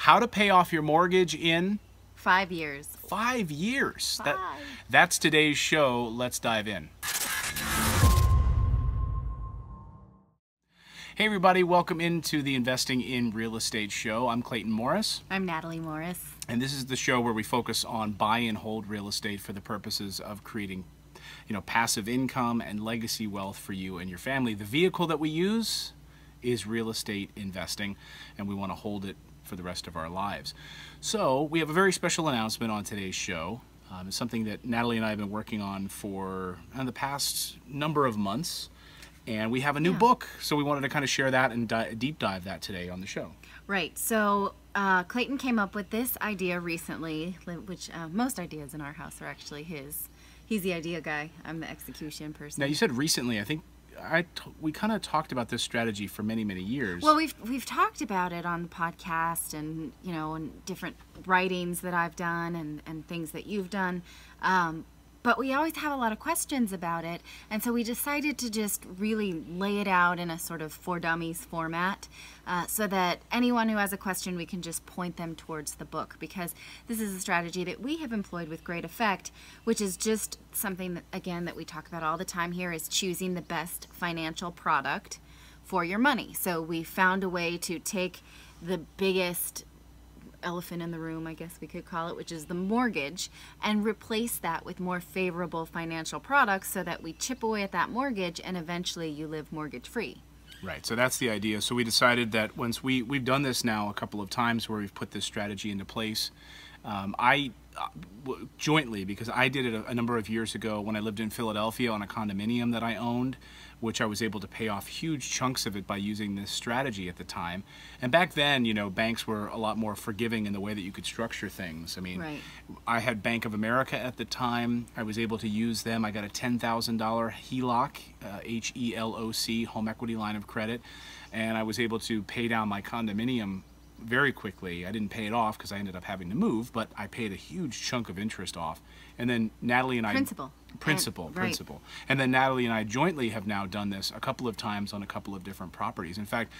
How to pay off your mortgage in Five years. five years. That, Five. that's today's show. Let's dive in. Hey, everybody, welcome into the Investing in Real Estate show. I'm Clayton Morris, I'm Natali Morris. and this is the show where we focus on buy and hold real estate for the purposes of creating you know, passive income and legacy wealth for you and your family. The vehicle that we use is real estate investing, and we want to hold it for the rest of our lives. So, we have a very special announcement on today's show. Um, it's something that Natali and I have been working on for uh, the past number of months, and we have a new Yeah. book. So, we wanted to kind of share that and di- deep dive that today on the show. Right. So uh, Clayton came up with this idea recently, which uh, most ideas in our house are actually his. He's the idea guy. I'm the execution person. Now, you said recently, I think I t- we kind of talked about this strategy for many, many years. Well, we've we've talked about it on the podcast, and you know, and different writings that I've done, and and things that you've done. Um, but we always have a lot of questions about it, and so we decided to just really lay it out in a sort of for dummies format, uh, so that anyone who has a question, we can just point them towards the book because this is a strategy that we have employed with great effect, which is just something that again that we talk about all the time here is choosing the best financial product for your money. So we found a way to take the biggest elephant in the room, I guess we could call it, which is the mortgage, and replace that with more favorable financial products so that we chip away at that mortgage and eventually you live mortgage free. Right. So that's the idea. So we decided that once we we've done this now a couple of times where we've put this strategy into place. Um, I jointly because I did it a, number of years ago when I lived in Philadelphia on a condominium that I owned, which I was able to pay off huge chunks of it by using this strategy at the time. And back then, you know, banks were a lot more forgiving in the way that you could structure things. I mean, Right. I had Bank of America at the time. I was able to use them. I got a $10,000 HELOC, uh, H E L O C, home equity line of credit, and I was able to pay down my condominium very quickly. I didn't pay it off because I ended up having to move, but I paid a huge chunk of interest off. And then Natali and I Principal. principal, right. principal. And then Natali and I jointly have now done this a couple of times on a couple of different properties. In fact,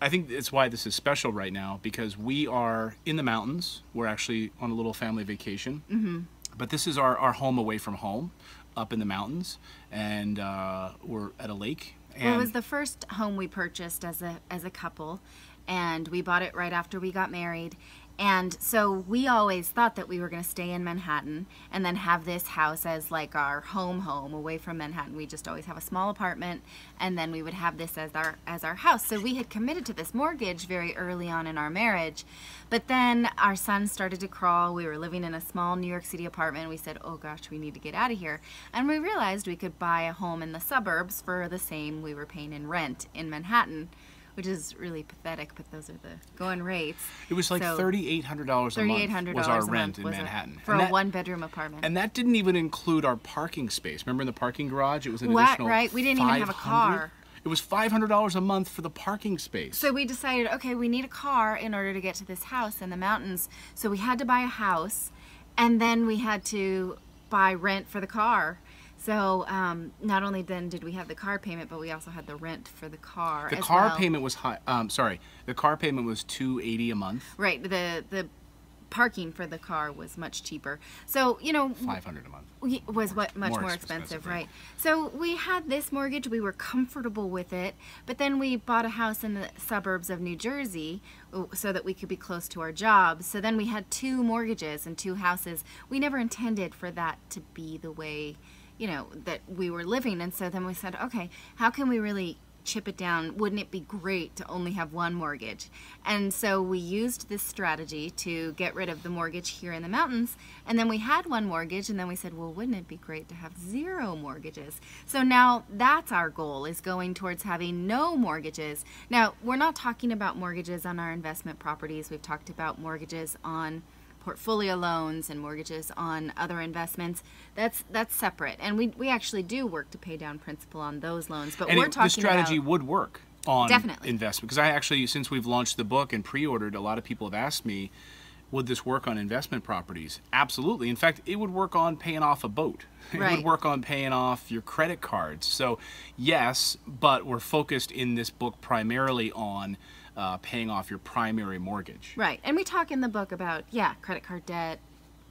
I think it's why this is special right now because we are in the mountains. We're actually on a little family vacation. Mm-hmm. But this is our, our home away from home, up in the mountains, and uh, we're at a lake. And Well, it was the first home we purchased as a as a couple, and we bought it right after we got married. And so we always thought that we were going to stay in Manhattan and then have this house as like our home home away from Manhattan. We just always have a small apartment and then we would have this as our as our house. So we had committed to this mortgage very early on in our marriage. But then our son started to crawl. We were living in a small New York City apartment. We said, "Oh gosh, we need to get out of here." And we realized we could buy a home in the suburbs for the same we were paying in rent in Manhattan, which is really pathetic, but those are the going rates. it was like so- $3,800 a Thirty-eight month was our rent in Manhattan. for And a that- one-bedroom apartment. And that didn't even include our parking space. Remember in the parking garage? It was an What, additional right? We didn't even have a 500? car. It was $500 a month for the parking space. So we decided, okay, we need a car in order to get to this house in the mountains. So we had to buy a house, and then we had to buy rent for the car. So um, not only then did we have the car payment, but we also had the rent for the car. the car well. payment was high. Um, sorry, the car payment was 280 a month, Right. The the parking for the car was much cheaper. So you know, 500 a month. we- was what much More more, expensive, expensive, right. So we had this mortgage, we were comfortable with it, but then we bought a house in the suburbs of New Jersey so that we could be close to our jobs. So then we had two mortgages and two houses. We never intended for that to be the way, you know, that we were living. And so then we said, okay, how can we really chip it down, wouldn't it be great to only have one mortgage? And so we used this strategy to get rid of the mortgage here in the mountains. And then we had one mortgage, and then we said, well, wouldn't it be great to have zero mortgages? So now that's our goal is going towards having no mortgages. Now, we're not talking about mortgages on our investment properties. We've talked about mortgages on portfolio loans and mortgages on other investments that's that's separate and we we actually do work to pay down principal on those loans but And we're it, talking the strategy about would work on Definitely. investment because I actually, since we've launched the book and pre-ordered, a lot of people have asked me, would this work on investment properties? Absolutely. In fact, it would work on paying off a boat. It would work on paying off your credit cards. So, yes, but we're focused in this book primarily on uh, paying off your primary mortgage. Right. And we talk in the book about, yeah, credit card debt,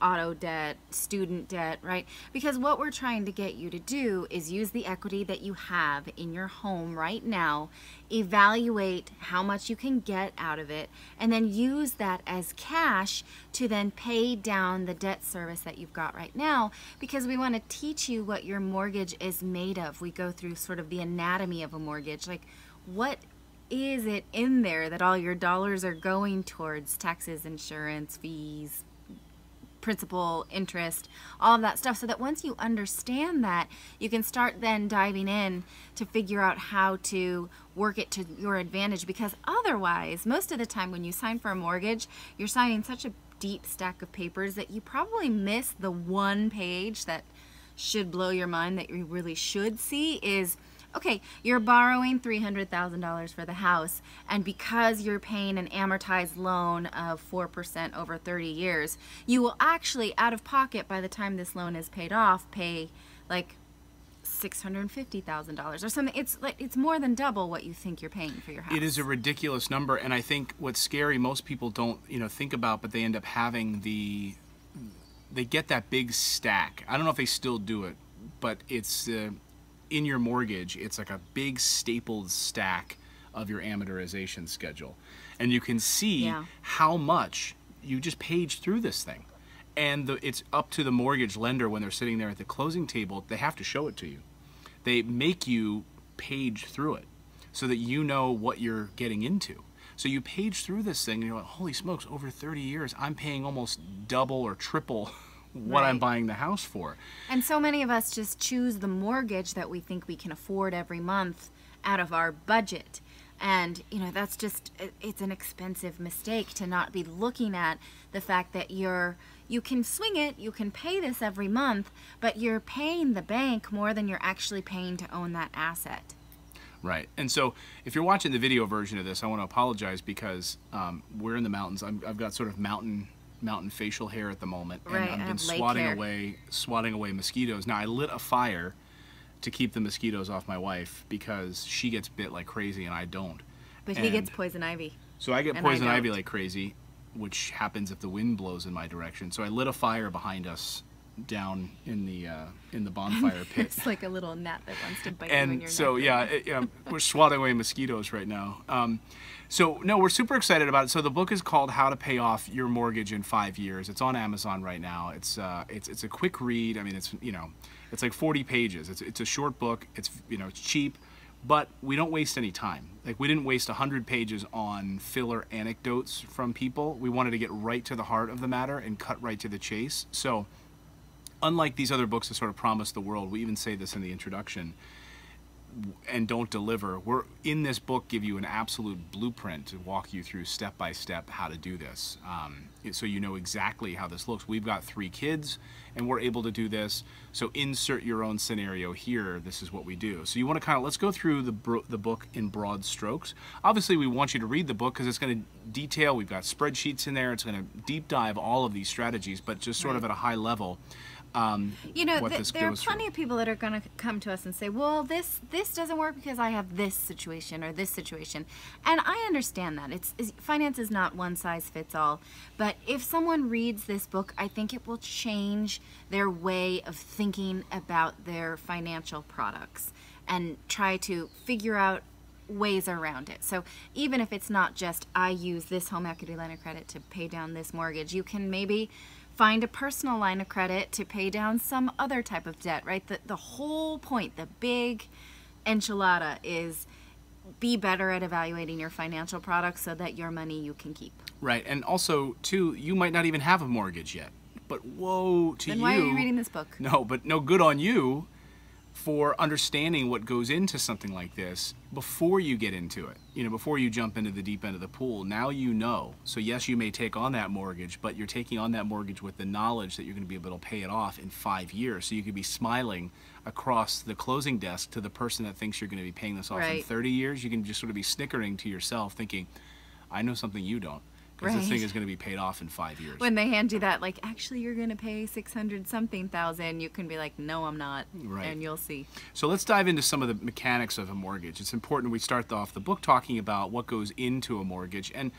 auto debt, student debt, right? Because what we're trying to get you to do is use the equity that you have in your home right now, evaluate how much you can get out of it, and then use that as cash to then pay down the debt service that you've got right now because we want to teach you what your mortgage is made of. We go through sort of the anatomy of a mortgage, like what is it in there that all your dollars are going towards taxes, insurance, fees, principal, interest, all of that stuff, so that once you understand that, you can start then diving in to figure out how to work it to your advantage. Because otherwise, most of the time when you sign for a mortgage, you're signing such a deep stack of papers that you probably miss the one page that should blow your mind that you really should see is okay, you're borrowing $300,000 for the house, and because you're paying an amortized loan of 4% over 30 years, you will actually, out of pocket, by the time this loan is paid off, pay like $650,000 or something. It's like it's more than double what you think you're paying for your house. It is a ridiculous number and I think what's scary most people don't, you know, think about but they end up having the they get that big stack. I don't know if they still do it, but it's uh, in your mortgage, it's like a big stapled stack of your amortization schedule. And you can see Yeah. how much you just page through this thing. And the, it's up to the mortgage lender when they're sitting there at the closing table, they have to show it to you. They make you page through it so that you know what you're getting into. So you page through this thing and you're like, holy smokes, over 30 years, I'm paying almost double or triple what I'm buying the house for. And so many of us just choose the mortgage that we think we can afford every month out of our budget. And, you know, that's just, it's an expensive mistake to not be looking at the fact that you're, you can swing it, you can pay this every month, but you're paying the bank more than you're actually paying to own that asset. Right. And so if you're watching the video version of this, I want to apologize because um, we're in the mountains. I'm, I've got sort of mountain mountain facial hair at the moment, and I've I been swatting hair. away swatting away mosquitoes. Now I lit a fire to keep the mosquitoes off my wife because she gets bit like crazy and I don't. But he gets poison ivy. So I get And I poison ivy like crazy, which happens if the wind blows in my direction. So I lit a fire behind us down in the uh, in the bonfire pit. It's like a little gnat that wants to bite you in and so yeah, it, yeah, we're swatting away mosquitoes right now. Um, so no, we're super excited about it. So the book is called How to Pay Off Your Mortgage in Five Years. It's on Amazon right now. It's uh, it's it's a quick read. I mean, it's you know, it's like 40 pages. It's it's a short book. It's you know, it's cheap, but we don't waste any time. Like we didn't waste 100 pages on filler anecdotes from people. We wanted to get right to the heart of the matter and cut right to the chase. So unlike these other books that sort of promise the world, we even say this in the introduction, and don't deliver. We're in this book give you an absolute blueprint to walk you through step by step how to do this, um, so you know exactly how this looks. We've got three kids, and we're able to do this. So insert your own scenario here. This is what we do. So you want to kind of let's go through the bro- the book in broad strokes. Obviously, we want you to read the book because it's going to detail. We've got spreadsheets in there. It's going to deep dive all of these strategies, but just sort of at a high level. Um, you know th- there are plenty through. of people that are going to come to us and say well this this doesn't work because i have this situation or this situation and i understand that it's, it's finance is not one size fits all but if someone reads this book i think it will change their way of thinking about their financial products and try to figure out ways around it. So even if it's not just I use this home equity line of credit to pay down this mortgage, you can maybe find a personal line of credit to pay down some other type of debt, right? The the whole point, the big enchilada is be better at evaluating your financial products so that your money you can keep. Right, and also too, you might not even have a mortgage yet. But woe to Then you. why are you reading this book? No, but no good on you for understanding what goes into something like this before you get into it. You know, before you jump into the deep end of the pool. Now you know. So yes, you may take on that mortgage, but you're taking on that mortgage with the knowledge that you're going to be able to pay it off in 5 years. So you could be smiling across the closing desk to the person that thinks you're going to be paying this off in 30 years. You can just sort of be snickering to yourself thinking, I know something you don't. Because because this thing is going to be paid off in five years. When they hand you that, like, actually, you're going to pay 600 something thousand, you can be like, no, I'm not. Right. And you'll see. So let's dive into some of the mechanics of a mortgage. It's important we start off the book talking about what goes into a mortgage. And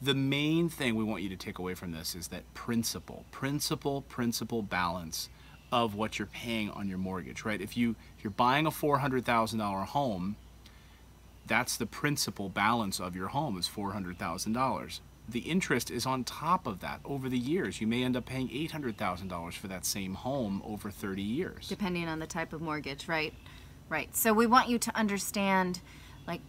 the main thing we want you to take away from this is that principal, principal, principal balance of what you're paying on your mortgage, right? If you if you're buying a $400,000 home, that's the principal balance of your home is $400,000. The interest is on top of that over the years. You may end up paying $800,000 for that same home over 30 years. depending on the type of mortgage, right? Right. So we want you to understand, like,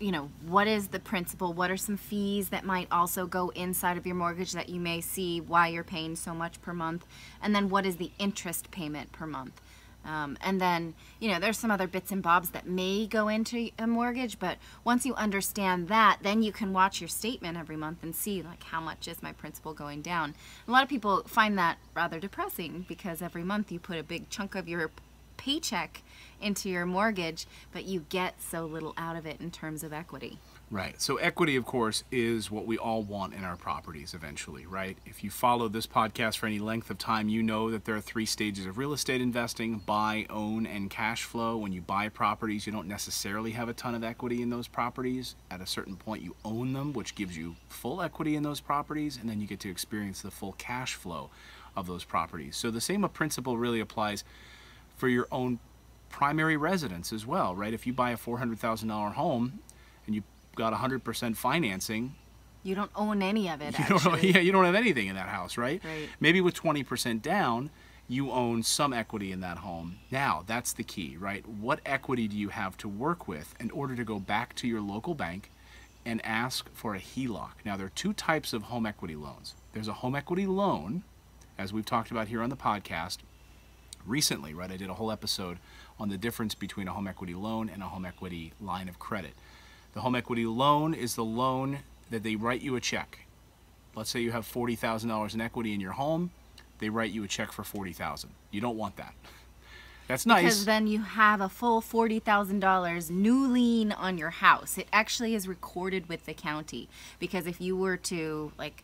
you know, what is the principal? What are some fees that might also go inside of your mortgage that you may see why you're paying so much per month? And then what is the interest payment per month? Um, and then, you know, there's some other bits and bobs that may go into a mortgage, but once you understand that, then you can watch your statement every month and see, like, how much is my principal going down. A lot of people find that rather depressing because every month you put a big chunk of your paycheck into your mortgage, but you get so little out of it in terms of equity. Right. So equity, of course, is what we all want in our properties eventually, right? If you follow this podcast for any length of time, you know that there are three stages of real estate investing buy, own, and cash flow. When you buy properties, you don't necessarily have a ton of equity in those properties. At a certain point, you own them, which gives you full equity in those properties, and then you get to experience the full cash flow of those properties. So the same principle really applies for your own primary residence as well, right? If you buy a $400,000 home got 100% financing, You don't own any of it, you don't, yeah, you don't have anything in that house, right? Right. Maybe with 20% down, you own some equity in that home. Now, that's the key, right? What equity do you have to work with in order to go back to your local bank and ask for a HELOC? Now, there are two types of home equity loans. There's a home equity loan, as we've talked about here on the podcast recently, right? I did a whole episode on the difference between a home equity loan and a home equity line of credit. The home equity loan is the loan that they write you a check. Let's say you have $40,000 in equity in your home, they write you a check for 40,000. You don't want that. That's nice. Because then you have a full $40,000 new lien on your house. It actually is recorded with the county. Because if you were to, like,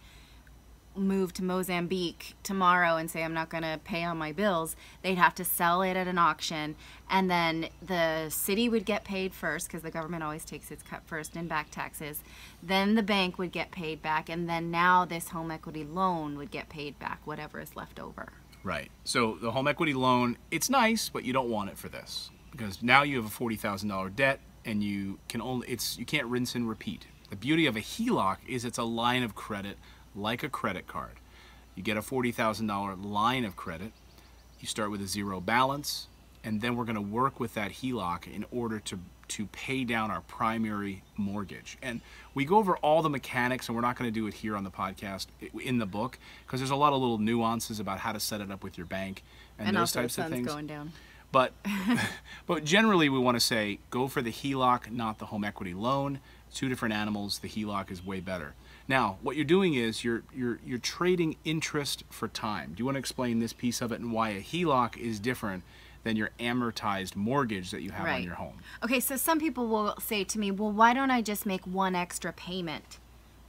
move to Mozambique tomorrow and say, I'm not going to pay on my bills, they'd have to sell it at an auction. And then the city would get paid first because the government always takes its cut first in back taxes. Then the bank would get paid back. And then now this home equity loan would get paid back, whatever is left over. Right. So the home equity loan, it's nice, but you don't want it for this because now you have a forty thousand dollar debt, and you can only it's you can't rinse and repeat. The beauty of a HELOC is it's a line of credit like a credit card. You get a forty thousand dollar line of credit. You start with a zero balance, and then we're going to work with that HELOC in order to to pay down our primary mortgage. And we go over all the mechanics, and we're not going to do it here on the podcast in the book because there's a lot of little nuances about how to set it up with your bank and, And, those types of things. going down. But but generally, we want to say go for the HELOC, not the home equity loan. Two different animals. The HELOC is way better. Now, what you're doing is you're you're you're trading interest for time. Do you want to explain this piece of it and why a HELOC is different than your amortized mortgage that you have on your home? Okay, so some people will say to me, well, why don't I just make one extra payment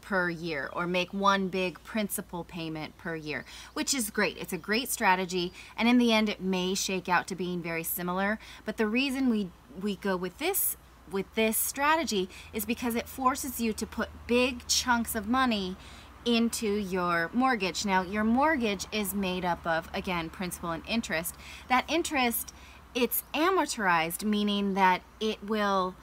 per year or make one big principal payment per year? Which is great. It's a great strategy, and in the end, it may shake out to being very similar. But the reason we, we go with this with this strategy is because it forces you to put big chunks of money into your mortgage. Now, your mortgage is made up of again principal and interest. That interest it's amortized meaning that it will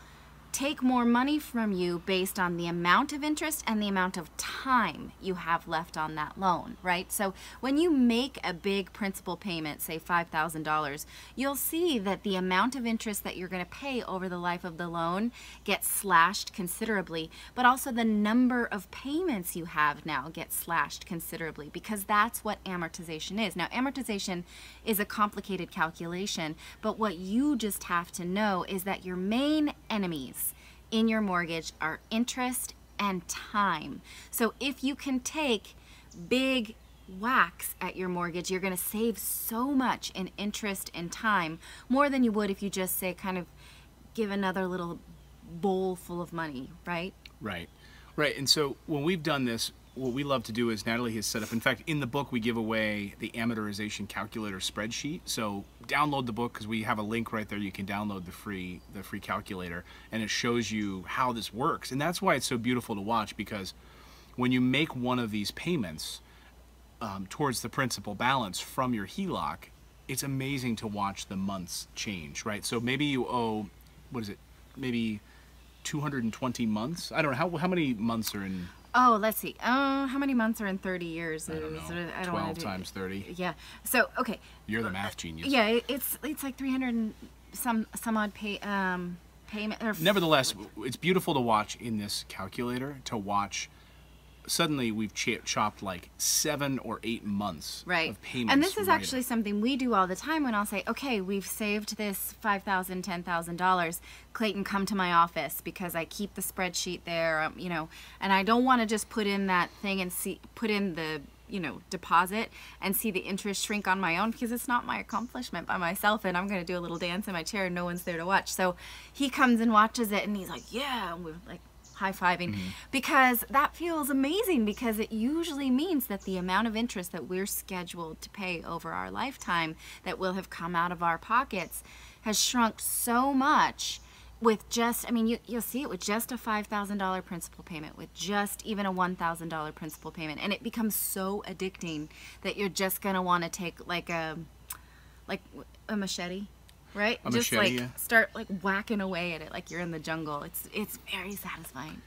take more money from you based on the amount of interest and the amount of time you have left on that loan, right? So when you make a big principal payment, say $5,000, you'll see that the amount of interest that you're going to pay over the life of the loan gets slashed considerably, but also the number of payments you have now gets slashed considerably because that's what amortization is. Now, amortization is a complicated calculation, but what you just have to know is that your main enemies in your mortgage are interest and time. So if you can take big whacks at your mortgage, you're going to save so much in interest and time, more than you would if you just say kind of give another little bowl full of money, right? Right. Right. And so when we've done this, what we love to do is Natali has set up. In fact, in the book we give away the amortization calculator spreadsheet. So download the book because we have a link right there. You can download the free the free calculator, and it shows you how this works. And that's why it's so beautiful to watch because when you make one of these payments um, towards the principal balance from your HELOC, it's amazing to watch the months change. Right. So maybe you owe what is it? Maybe 220 months. I don't know how how many months are in Oh, let's see. Oh, how many months are in 30 years? I don't know. I don't 12 do- times 30. Yeah. So, okay. You're the math genius. Yeah, it's it's like 300 and some some odd pay um payment or Nevertheless, it's beautiful to watch in this calculator to watch. Suddenly, we've ch- chopped like seven or eight months right. Of payments. and this is right actually something we do all the time when i'll say okay we've saved this $5000 $10000 clayton come to my office because i keep the spreadsheet there um, you know? And i don't want to just put in that thing and see put in the you know deposit and see the interest shrink on my own because it's not my accomplishment by myself and i'm going to do a little dance in my chair and no one's there to watch. So he comes and watches it and he's like yeah and we're like high-fiving mm-hmm. because that feels amazing because it usually means that the amount of interest that we're scheduled to pay over our lifetime that will have come out of our pockets has shrunk so much with just i mean you, you'll see it with just a $5000 principal payment with just even a $1000 principal payment and it becomes so addicting that you're just going to want to take like a like a machete right A just machete, like yeah. start like whacking away at it like you're in the jungle it's it's very satisfying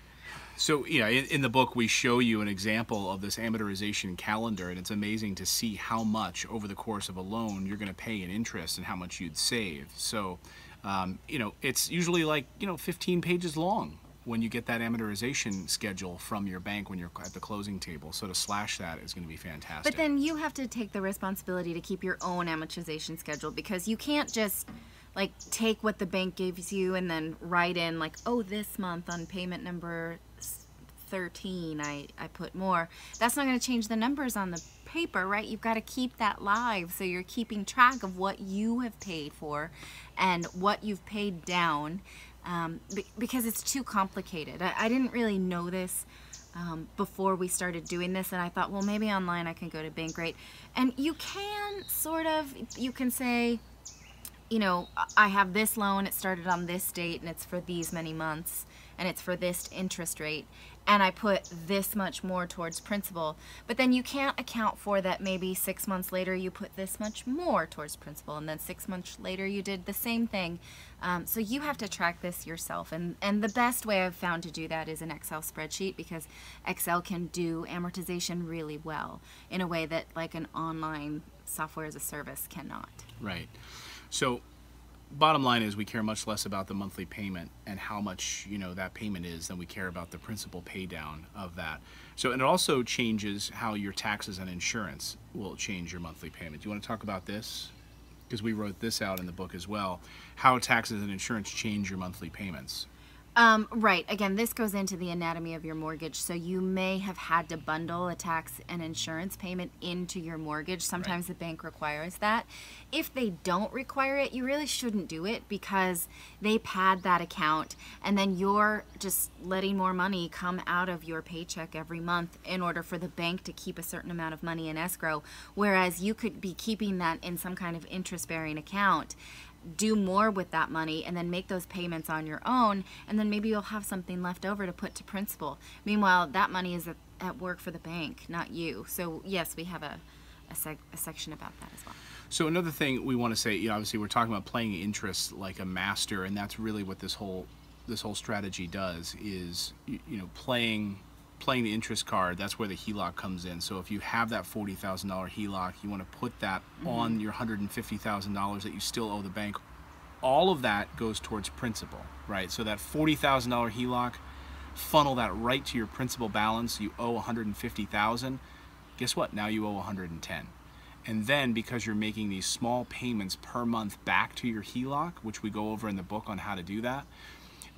So yeah, in, in the book we show you an example of this amortization calendar, and it's amazing to see how much over the course of a loan you're going to pay in interest and how much you'd save. So, um, you know, it's usually like you know 15 pages long when you get that amortization schedule from your bank when you're at the closing table. So to slash that is going to be fantastic. But then you have to take the responsibility to keep your own amortization schedule because you can't just like take what the bank gives you and then write in like, oh, this month on payment number 13, I, I put more. That's not going to change the numbers on the paper, right? You've got to keep that live so you're keeping track of what you have paid for and what you've paid down um, be- because it's too complicated. I, I didn't really know this um, before we started doing this and i thought well maybe online i can go to bankrate and you can sort of you can say you know i have this loan. It started on this date and it's for these many months and it's for this interest rate and i put this much more towards principal. But then you can't account for that maybe six months later you put this much more towards principal and then six months later you did the same thing um, so you have to track this yourself and and the best way i've found to do that is an excel spreadsheet because excel can do amortization really well in a way that like an online software as a service cannot Right. So, bottom line is we care much less about the monthly payment and how much you know that payment is than we care about the principal pay down of that. So, and it also changes how your taxes and insurance will change your monthly payment. Do you want to talk about this? Because we wrote this out in the book as well. How taxes and insurance change your monthly payments. Um, right. Again, this goes into the anatomy of your mortgage. So you may have had to bundle a tax and insurance payment into your mortgage. Sometimes the bank requires that. If they don't require it, you really shouldn't do it because they pad that account and then you're just letting more money come out of your paycheck every month in order for the bank to keep a certain amount of money in escrow. Whereas you could be keeping that in some kind of interest bearing account do more with that money and then make those payments on your own and then maybe you'll have something left over to put to principal. Meanwhile that money is at, work for the bank not you. So yes we have a, a, sec- a section about that as well. So another thing we want to say, you know, obviously we're talking about playing interest like a master, and that's really what this whole this whole strategy does is you, you know playing playing the interest card. That's where the HELOC comes in. So if you have that forty thousand dollar HELOC, you want to put that mm-hmm. on your hundred and fifty thousand dollars that you still owe the bank. All of that goes towards principal, right? So that forty thousand dollar HELOC, funnel that right to your principal balance. You owe one hundred and fifty thousand. Guess what? Now you owe one hundred and ten. And then because you're making these small payments per month back to your HELOC, which we go over in the book on how to do that,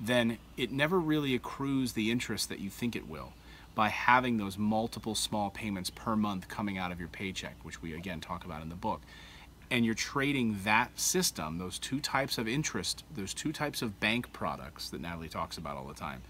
then it never really accrues the interest that you think it will by having those multiple small payments per month coming out of your paycheck, which we again talk about in the book. And you're trading that system, those two types of interest, those two types of bank products that Natali talks about all the time,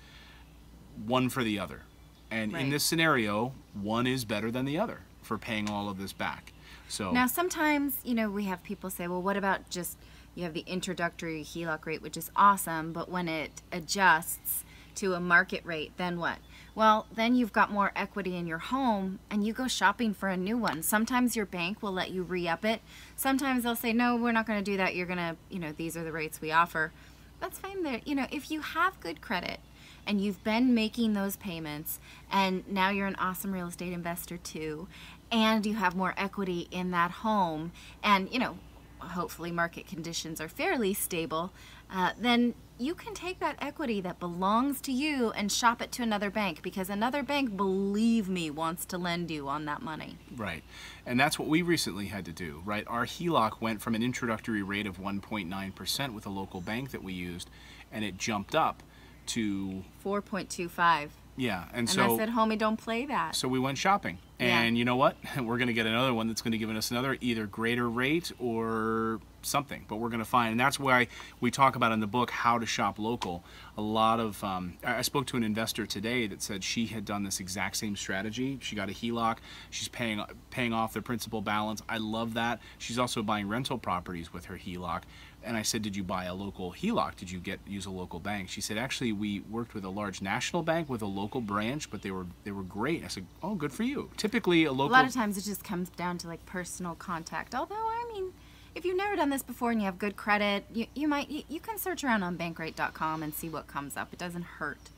one for the other. And in this scenario, one is better than the other for paying all of this back. So Now, sometimes, you know, we have people say, well, what about just you have the introductory HELOC rate, which is awesome, but when it adjusts to a market rate, then what? Well, then you've got more equity in your home and you go shopping for a new one. Sometimes your bank will let you re up it. Sometimes they'll say, no, we're not going to do that. You're going to, you know, these are the rates we offer. That's fine there. You know, if you have good credit and you've been making those payments and now you're an awesome real estate investor too and you have more equity in that home and you know hopefully market conditions are fairly stable uh, then you can take that equity that belongs to you and shop it to another bank because another bank believe me wants to lend you on that money Right. And that's what we recently had to do, right? Our HELOC went from an introductory rate of 1.9% with a local bank that we used, and it jumped up to, 4.25 yeah. And, and so, i said homie don't play that so we went shopping. Yeah. And you know what? We're going to get another one that's going to give us another either greater rate or something. But we're going to find, and that's why we talk about in the book how to shop local. A lot of, um, I I spoke to an investor today that said she had done this exact same strategy. She got a HELOC. She's paying paying off the principal balance. I love that. She's also buying rental properties with her HELOC. And I said, "Did you buy a local HELOC? Did you get use a local bank?" She said, "Actually, we worked with a large national bank with a local branch, but they were they were great." I said, "Oh, good for you." Typically, a a local lot of times it just comes down to like personal contact although i mean if you've never done this before and you have good credit you, you might you, you can search around on bankrate.com and see what comes up it doesn't hurt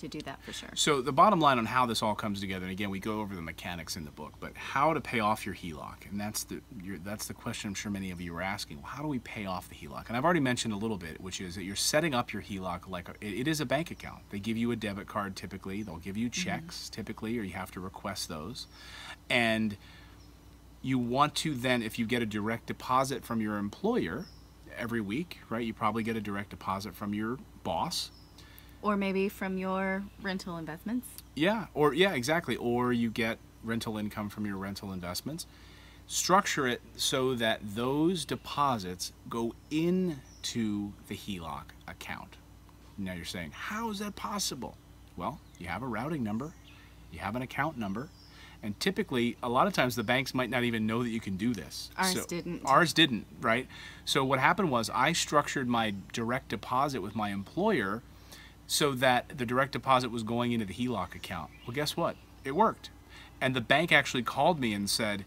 to do that for sure So the bottom line on how this all comes together, and again, we go over the mechanics in the book, but how to pay off your HELOC, and that's the your, that's the question I'm sure many of you are asking. Well, how do we pay off the HELOC? And I've already mentioned a little bit, which is that you're setting up your HELOC like a, it, it is a bank account. They give you a debit card typically. They'll give you mm-hmm. checks typically, or you have to request those, and you want to then, if you get a direct deposit from your employer every week, right? You probably get a direct deposit from your boss. Or maybe from your rental investments Yeah, or yeah, exactly. Or you get rental income from your rental investments. Structure it so that those deposits go into the HELOC account. Now you're saying, how is that possible? Well, you have a routing number, you have an account number, and typically, a lot of times, the banks might not even know that you can do this. Ours didn't. Ours didn't, right? So what happened was I structured my direct deposit with my employer so that the direct deposit was going into the HELOC account. Well, guess what? It worked. And the bank actually called me and said,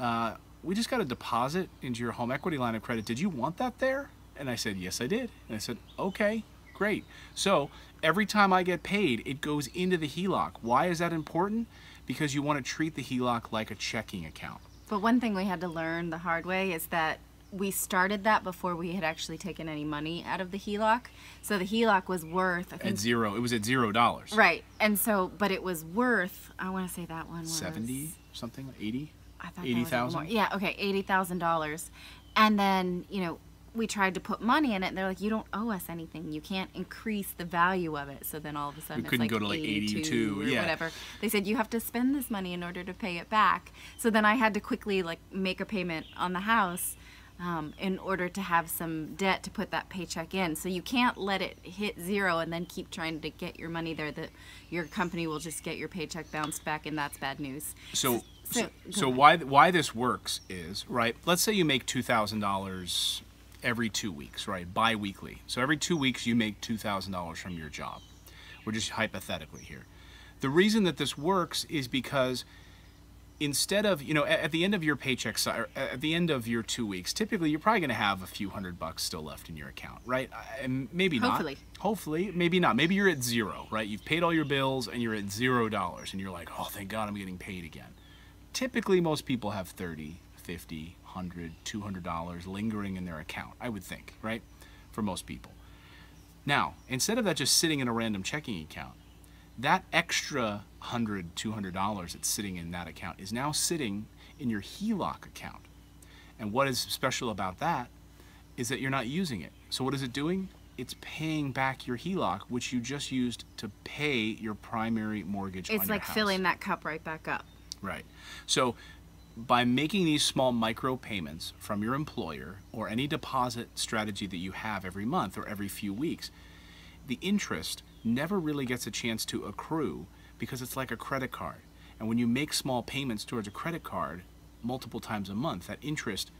uh, We just got a deposit into your home equity line of credit. Did you want that there? And I said, Yes, I did. And I said, Okay, great. So every time I get paid, it goes into the HELOC. Why is that important? Because you want to treat the HELOC like a checking account. but one thing we had to learn the hard way is that we started that before we had actually taken any money out of the HELOC. So the HELOC was worth, I think, At zero, it was at zero dollars. right. And so, but it was worth. I want to say that one was 70 something, 80? I thought that was a little 80,000? Yeah, okay, eighty thousand dollars, and then you know we tried to put money in it, and they're like, you don't owe us anything. You can't increase the value of it. So then all of a sudden We it's couldn't like go to, like, 82, or yeah. whatever. They said you have to spend this money in order to pay it back. So then I had to quickly like make a payment on the house. Um, in order to have some debt to put that paycheck in, so you can't let it hit zero and then keep trying to get your money there. That your company will just get your paycheck bounced back, and that's bad news. So, So- so, so why why this works is right. Let's say you make two thousand dollars every two weeks, right? Bi-weekly. So every two weeks you make two thousand dollars from your job. We're just hypothetically here. The reason that this works is because instead of you know at, the end of your paycheck at the end of your two weeks typically you're probably going to have a few hundred bucks still left in your account right? And maybe Hopefully. not. Hopefully. Hopefully, maybe not. Maybe you're at zero right? You've paid all your bills and you're at zero dollars and you're like oh thank god i'm getting paid again. Typically most people have 30 50 100 200 dollars lingering in their account i would think right? For most people. Now instead of that just sitting in a random checking account that extra 100 200 dollars that's sitting in that account is now sitting in your HELOC account and what is special about that is that you're not using it so what is it doing it's paying back your HELOC which you just used to pay your primary mortgage It's like filling that cup right back up. Right. So by making these small micro payments from your employer or any deposit strategy that you have every month or every few weeks, the interest never really gets a chance to accrue because it's like a credit card. And when you make small payments towards a credit card multiple times a month, that interest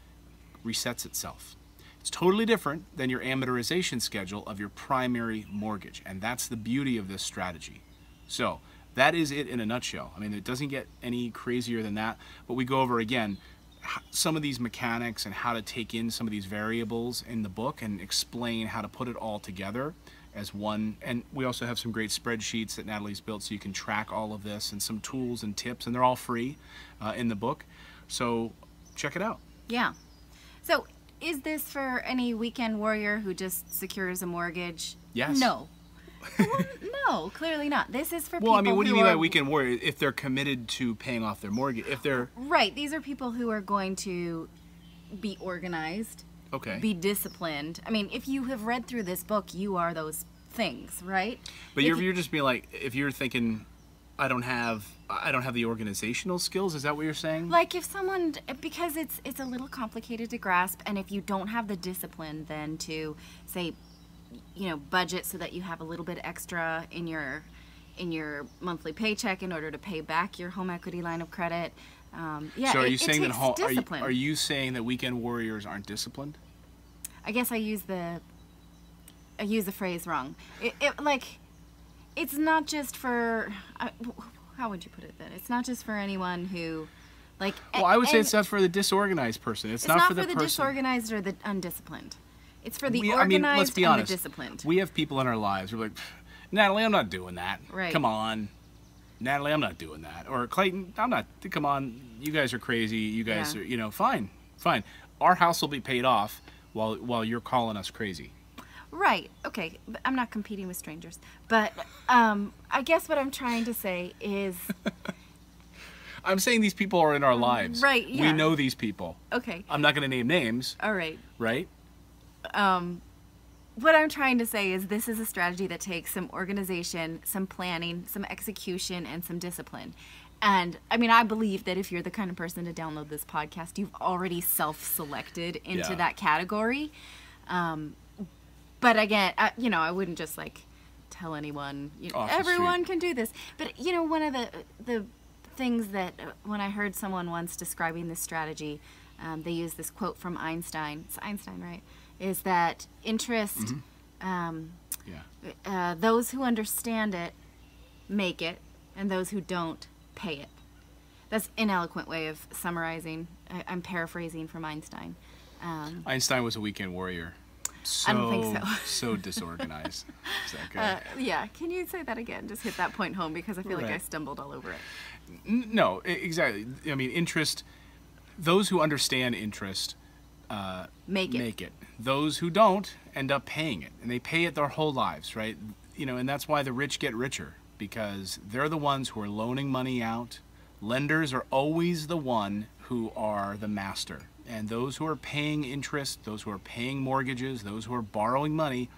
resets itself. It's totally different than your amortization schedule of your primary mortgage. And that's the beauty of this strategy. So that is it in a nutshell. I mean, it doesn't get any crazier than that. But we go over again some of these mechanics and how to take in some of these variables in the book and explain how to put it all together as one. And we also have some great spreadsheets that Natali's built so you can track all of this and some tools and tips, and they're all free uh, in the book. So check it out. Yeah. So is this for any weekend warrior who just secures a mortgage? Yes. No. well, no, clearly not. This is for well, people Well, I mean, what do you mean by weekend warrior? If they're committed to paying off their mortgage, if they're Right. These are people who are going to be organized, okay, be disciplined. I mean, if you have read through this book, you are those things, right? but if you're, you- you're just being like, if you're thinking, I don't have, I don't have the organizational skills. Is that what you're saying? Like if someone because it's it's a little complicated to grasp and if you don't have the discipline then to say you know budget so that you have a little bit extra in your in your monthly paycheck in order to pay back your home equity line of credit. Um, yeah, so are you it saying that takes are you, are you saying that weekend warriors aren't disciplined? I guess I use the I use the phrase wrong. It, it like it's not just for I, how would you put it then? It's not just for anyone who like Well, I would say it's not for the disorganized person. It's, It's not, not, for the, person. disorganized or the undisciplined. It's for the We- I organized mean, let's be and honest. the disciplined. We have people in our lives who are like, Natali, I'm not doing that. Right. Come on. Natali, I'm not doing that. Or Clayton, I'm not. Come on. You guys are crazy. You guys Yeah. are, you know, fine. Fine. Our house will be paid off while while you're calling us crazy. right. Okay. I'm not competing with strangers. But um, I guess what I'm trying to say is I'm saying these people are in our lives. Right, yeah. We know these people. okay. I'm not going to name names, All right. right? Um, what I'm trying to say is this is a strategy that takes some organization, some planning, some execution, and some discipline. And I mean, I believe that if you're the kind of person to download this podcast, you've already self selected into Yeah. that category. Um, but again, I, you know, I wouldn't just like tell anyone, you know, Off everyone can do this. But you know, one of the the things that uh, when I heard someone once describing this strategy, um, they used this quote from Einstein. It's Einstein, right? Is that interest? Mm-hmm. Um, Yeah. uh, those who understand it make it, and those who don't pay it. That's an eloquent way of summarizing. I, I'm paraphrasing from Einstein. Um, Einstein was a weekend warrior. So, I don't think so. so disorganized. Is that good? uh, yeah, can you say that again? Just hit that point home because I feel like I stumbled all over it. No, exactly. I mean, interest. Those who understand interest uh, Make it. make it. Those who don't end up paying it, and they pay it their whole lives, right? You know, and that's why the rich get richer because they're the ones who are loaning money out. Lenders are always the one who are the master, and those who are paying interest, those who are paying mortgages, those who are borrowing money,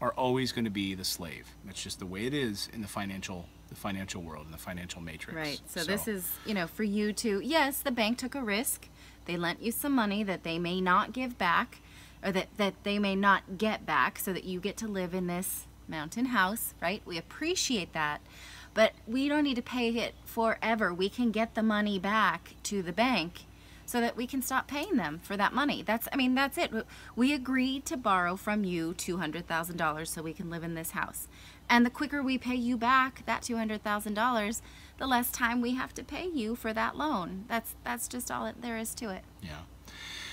are always going to be the slave. That's just the way it is in the financial the financial world in the financial matrix. Right. So, this is, you know, for you to, yes, the bank took a risk. They lent you some money that they may not give back or that, that they may not get back so that you get to live in this mountain house, right? We appreciate that. But we don't need to pay it forever. We can get the money back to the bank so that we can stop paying them for that money. That's I mean that's it. We agreed to borrow from you $200,000 so we can live in this house. And the quicker we pay you back that $200,000, the less time we have to pay you for that loan. That's that's just all it, there is to it. Yeah.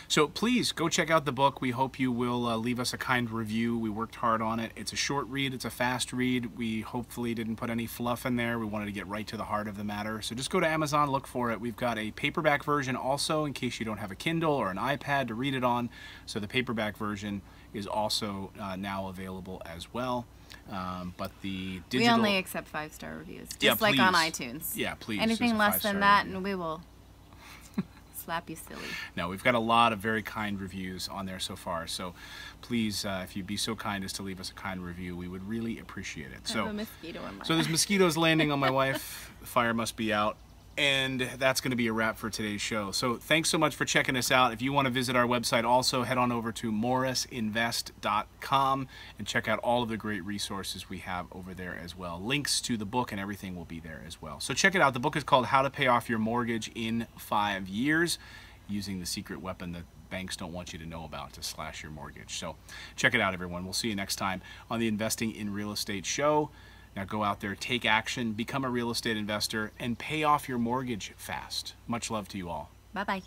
So please go check out the book. We hope you will uh, leave us a kind review. We worked hard on it. It's a short read, it's a fast read. We hopefully didn't put any fluff in there. We wanted to get right to the heart of the matter. So just go to Amazon, look for it. We've got a paperback version also in case you don't have a Kindle or an iPad to read it on. So the paperback version is also uh, now available as well. Um, but the digital. We only accept five star reviews, just Yeah, like on iTunes. Yeah, please, Anything less than that, review. and we will slap you silly. No, we've got a lot of very kind reviews on there so far. So please, uh, if you'd be so kind as to leave us a kind review, we would really appreciate it. I have a So, mosquito in my so there's mosquitoes landing on my wife. The fire must be out. And that's going to be a wrap for today's show. So thanks so much for checking us out. If you want to visit our website, also head on over to morrisinvest.com and check out all of the great resources we have over there as well. Links to the book and everything will be there as well. So check it out. The book is called How to Pay Off Your Mortgage in Five Years using the secret weapon that banks don't want you to know about to slash your mortgage. So check it out, everyone. We'll see you next time on the Investing in Real Estate show. Now go out there, take action, become a real estate investor, and pay off your mortgage fast. Much love to you all. Bye bye.